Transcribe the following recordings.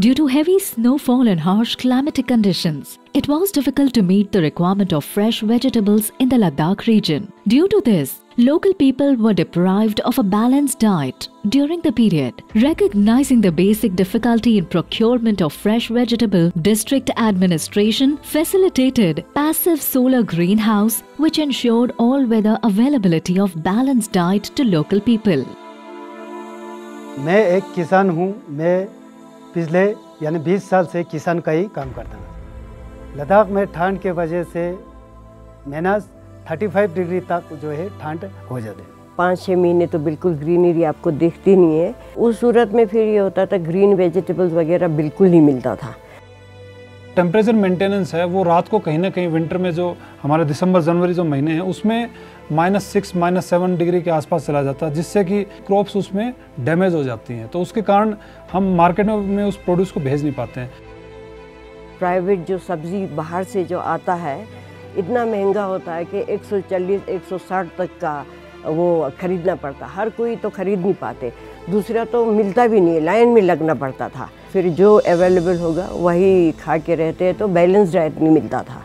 Due to heavy snowfall and harsh climatic conditions, it was difficult to meet the requirement of fresh vegetables in the Ladakh region. Due to this, local people were deprived of a balanced diet during the period. Recognizing the basic difficulty in procurement of fresh vegetable, district administration facilitated passive solar greenhouse which ensured all-weather availability of balanced diet to local people. मैं एक किसान हूँ मैं पिछले यानी 20 साल से किसान का ही काम करता था। लद्दाख में ठंड के वजह से माइनस 35 डिग्री तक जो है ठंड हो जाते। पाँच छः महीने तो बिल्कुल ग्रीनरी आपको दिखती नहीं है। उस सूरत में फिर ये होता था ग्रीन वेजिटेबल्स वगैरह बिल्कुल नहीं मिलता था। टेम्परेचर मेंटेनेंस है, वो रात को कहीं ना कहीं विंटर में जो हमारे दिसंबर, जनवरी जो महीने हैं, उसमें minus six minus seven degree के आसपास चला जाता है, जिससे कि क्रॉप्स उसमें डैमेज हो जाती हैं। तो उसके कारण हम मार्केट में उस प्रोड्यूस को भेज नहीं पाते हैं। प्राइवेट जो सब्ज़ी बाहर से जो आता है, इतना महँगा होता है कि 140 160 तक का वो खरीदना पड़ता। हर कोई तो खरीद नहीं पाते। दूसरा तो मिलता भी नहीं लाइन में लगना पड़ता था। फिर जो अवेलेबल होगा, वही खा के रहते हैं तो बैलेंस डाइट नहीं मिलता था।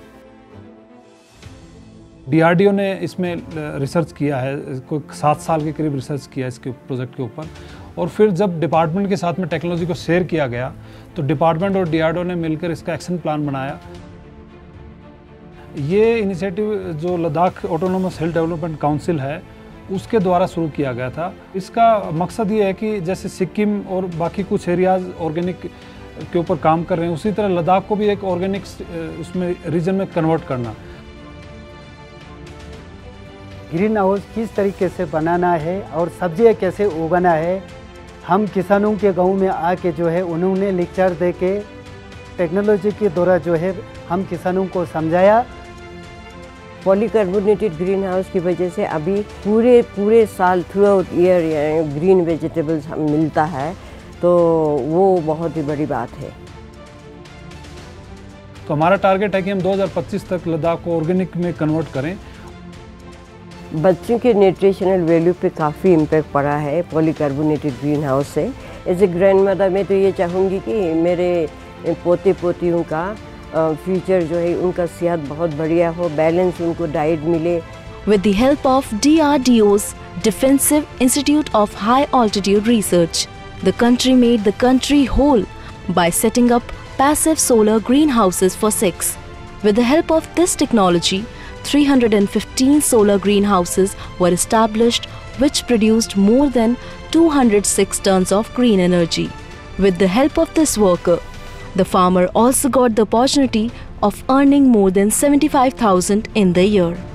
डीआरडीओ ने इसमें रिसर्च किया है कोई सात साल के करीब रिसर्च किया इसके प्रोजेक्ट के ऊपर। और फिर जब डिपार्टमेंट के साथ में टेक्नोलॉजी को शेयर किया गया तो डिपार्टमेंट और डीआरडीओ ने मिलकर इसका एक्शन प्लान बनाया। ये इनिशिएटिव जो Ladakh autonomous health development council है उसके द्वारा शुरू किया गया था। इसका मकसद ये है कि जैसे सिक्किम और बाकी कुछ एरियाज़ ऑर्गेनिक के ऊपर काम कर रहे हैं, उसी तरह लद्दाख को भी एक ऑर्गेनिक उसमें रीजन में कन्वर्ट करना। ग्रीन हाउस किस तरीके से बनाना है और सब्ज़ियाँ कैसे उगाना है, हम किसानों के गाँव में आके जो है उन्होंने लेक्चर दे के टेक्नोलॉजी के द्वारा जो है हम किसानों को समझाया। पॉलीकार्बोनेटेड ग्रीन हाउस की वजह से अभी पूरे पूरे साल throughout year green vegetables मिलता है तो वो बहुत ही बड़ी बात है। तो हमारा टारगेट है कि हम 2025 तक लद्दाख को ऑर्गेनिक में कन्वर्ट करें। बच्चों के न्यूट्रिशनल वैल्यू पे काफ़ी इम्पेक्ट पड़ा है पॉलीकार्बोनेटेड ग्रीन हाउस से। एज ए ग्रैंड मदर मैं तो ये चाहूँगी कि मेरे पोते पोतियों का फ्यूचर जो है, उनका सेहत बहुत बढ़िया हो बैलेंस उनको डाइट मिले। With the help of D R D O's defensive institute of high altitude research the country made the country whole by setting up passive solar greenhouses for six with the help of this technology 315 solar greenhouses were established, which produced more than 206 tons of green energy. With the help of this worker the farmer also got the opportunity of earning more than 75,000 in the year.